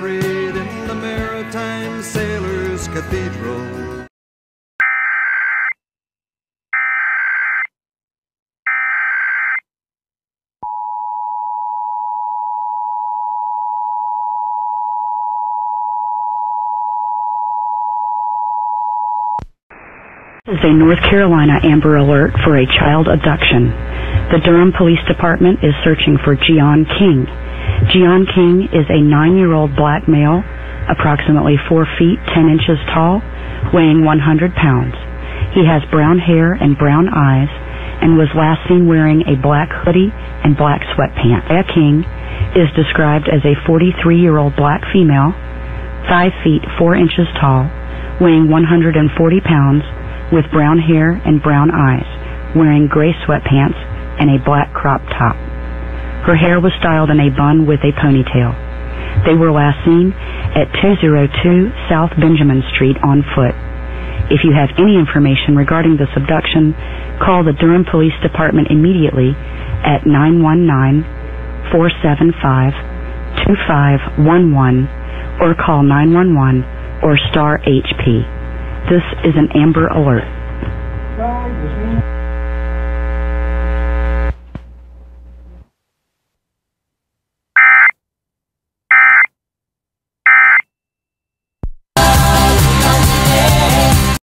parade in the Maritime Sailors Cathedral. is a North Carolina Amber Alert for a child abduction. The Durham Police Department is searching for Geon King. Geon King is a nine-year-old black male, approximately four feet ten inches tall, weighing 100 pounds. He has brown hair and brown eyes and was last seen wearing a black hoodie and black sweatpants. Aya King is described as a 43-year-old black female, 5 feet 4 inches tall, weighing 140 pounds, with brown hair and brown eyes, wearing gray sweatpants and a black crop top. Her hair was styled in a bun with a ponytail. They were last seen at 202 South Benjamin Street on foot. If you have any information regarding this abduction, call the Durham Police Department immediately at 919-475-2511 or call 911 or star HP. This is an Amber Alert.